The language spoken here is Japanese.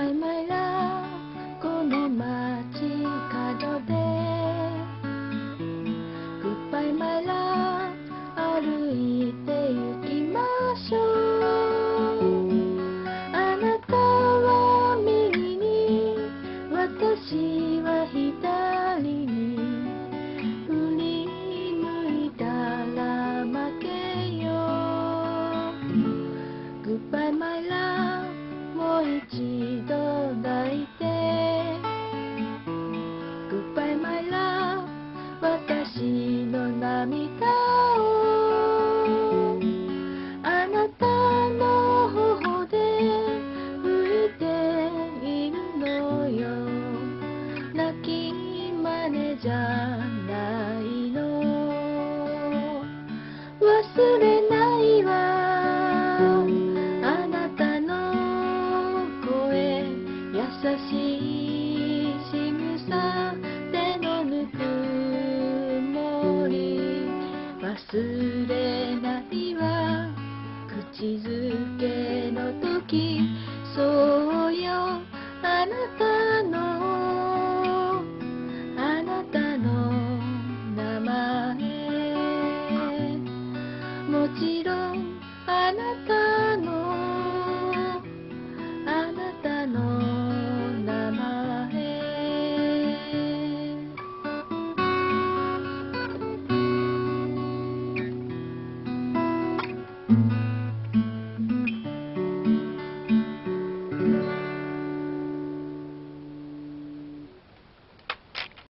My my love この街角で Goodbye my love 歩いて行きましょうあなたは右に私は左に振り向いたら負けよ Goodbye my love もう一度抱いて Goodbye my love 私の涙優しい仕草手のぬくもり忘れないわ口づけの時そうよあなたの